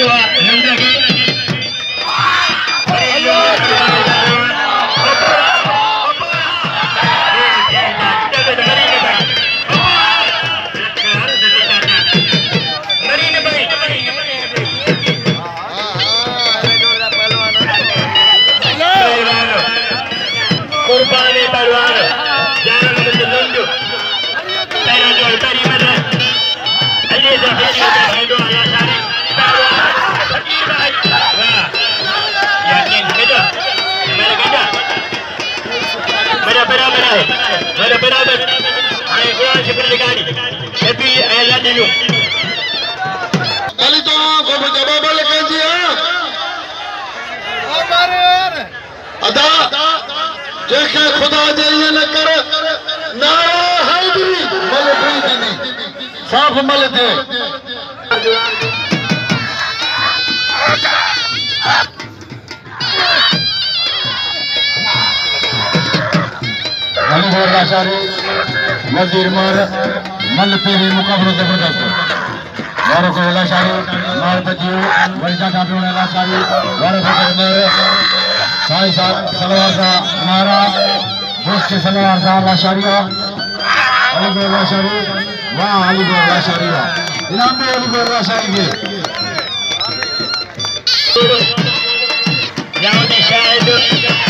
you are. Ayah Quran seperti kali, tapi ayah dulu. दलितों को जवाब लेकर दिया अदा देखे खुदा जे ये कर नारा हैदरी मल प्रीति साफ़ मल दे अली बोर लाशारी नजीर मर, मल पीरी मुकाबलो ज़बरदस्त। वारो को लाशारी मार बजियो वरिजा काबे ने लाशारी वारो को मर, साई सा, सलवार सा, मारा, दोस्त सलवार सा लाशारिया अली को बोर लाशारी वाह, अली बोर लाशारी वाह इनाम दे, अली को बोर लाशारी के। Yang disyahid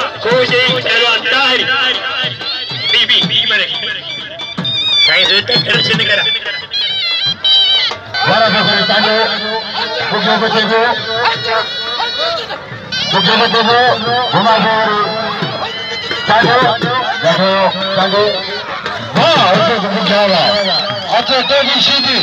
Ajaja Ko sai Jalwa Tahir Bibi Bibi mana Sai su ta karshe ne kara वारो को तांजो बुगो बचे को बुगो बचे को घुमा बोर तांजो देखो तांजो वाह उसे तो बुझावा अच्छा तो की सीधी